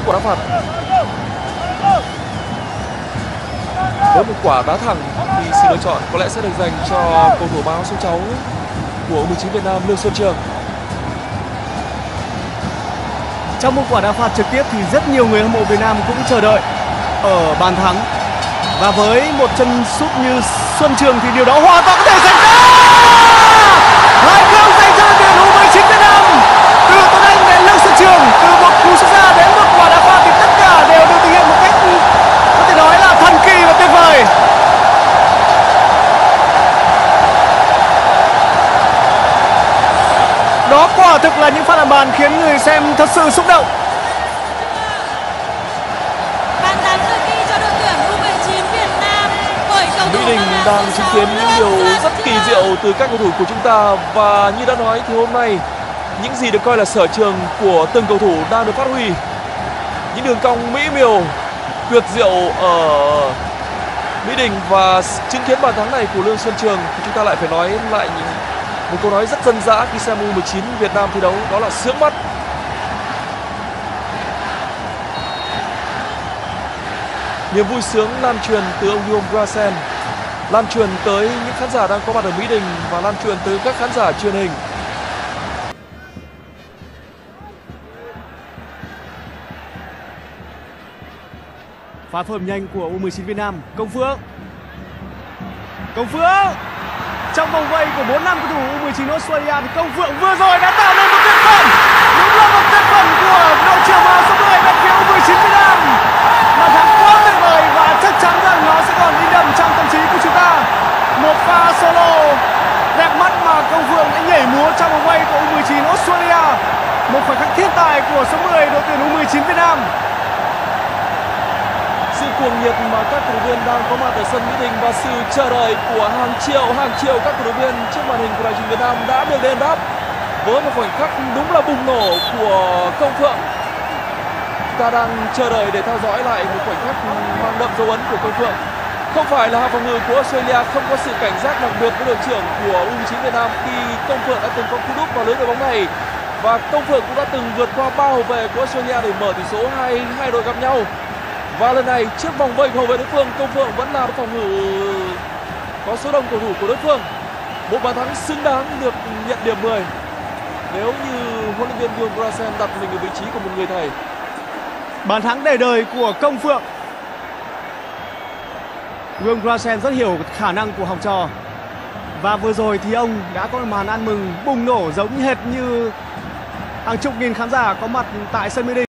trước quả đá phạt. Với một quả đá thẳng thì sự lựa chọn có lẽ sẽ được dành cho cầu thủ báo số cháu của U19 Việt Nam, Lương Xuân Trường. Trong một quả đá phạt trực tiếp thì rất nhiều người hâm mộ Việt Nam cũng chờ đợi ở bàn thắng. Và với một chân sút như Xuân Trường thì điều đó hoàn toàn có thể xảy ra hai không dành cho đội tuyển U19 Việt Nam từ Tuấn Anh đến Lương Xuân Trường từ một cú sút ra đến một quả đá phạt thì tất cả đều được thực hiện một cách có thể nói là thần kỳ và tuyệt vời đó quả thực là những pha làm bàn khiến người xem thật sự xúc động. Bàn thắng được ghi cho đội tuyển U19 Việt Nam bởi cầu thủ Mỹ Đình đang chứng kiến những điều rất kỳ diệu từ các cầu thủ của chúng ta. Và như đã nói thì hôm nay những gì được coi là sở trường của từng cầu thủ đang được phát huy. Những đường cong mỹ miều tuyệt diệu ở Mỹ Đình. Và chứng kiến bàn thắng này của Lương Xuân Trường thì chúng ta lại phải nói lại những một câu nói rất dân dã khi xem U19 Việt Nam thi đấu, đó là sướng mắt. Niềm vui sướng lan truyền từ ông Guillaume Grasen lan truyền tới những khán giả đang có mặt ở Mỹ Đình và lan truyền tới các khán giả truyền hình. Phá phối nhanh của U19 Việt Nam. Công Phượng Công Phượng trong vòng vây của 4 năm cầu thủ U19 Australia thì Công Phượng vừa rồi đã tạo nên một tuyệt phẩm. Đúng là một tuyệt phẩm của đội trưởng màu số 10 bên phía U19 Việt Nam. Bàn thắng quá tuyệt vời và chắc chắn rằng nó sẽ còn in đậm trong tâm trí của chúng ta. Một pha solo, đẹp mắt mà Công Phượng đã nhảy múa trong vòng vây của U19 Australia. Một khoảnh khắc thiên tài của số 10 đội tuyển U19 Việt Nam cuồng nhiệt mà các cổ động viên đang có mặt ở sân Mỹ Đình và sự chờ đợi của hàng triệu hàng triệu các cổ động viên trước màn hình của đài truyền Việt Nam đã được đền đáp với một khoảnh khắc đúng là bùng nổ của Công Phượng. Ta đang chờ đợi để theo dõi lại một khoảnh khắc mang đậm dấu ấn của Công Phượng. Không phải là hàng phòng ngự của Australia không có sự cảnh giác đặc biệt với đội trưởng của U19 Việt Nam khi Công Phượng đã từng có cú đúp vào lưới đội bóng này. Và Công Phượng cũng đã từng vượt qua ba hậu vệ của Australia để mở tỷ số hai hai đội gặp nhau và lần này trước vòng vây của hậu vệ đối phương, công phượng vẫn là phòng ngự có số đông cầu thủ của đối phương. Một bàn thắng xứng đáng được nhận điểm 10 nếu như huấn luyện viên Dương Brasen đặt mình ở vị trí của một người thầy. Bàn thắng để đời của Công Phượng. Dương Brasen rất hiểu khả năng của học trò. Và vừa rồi thì ông đã có màn ăn mừng bùng nổ giống hệt như hàng chục nghìn khán giả có mặt tại sân Mỹ Đình.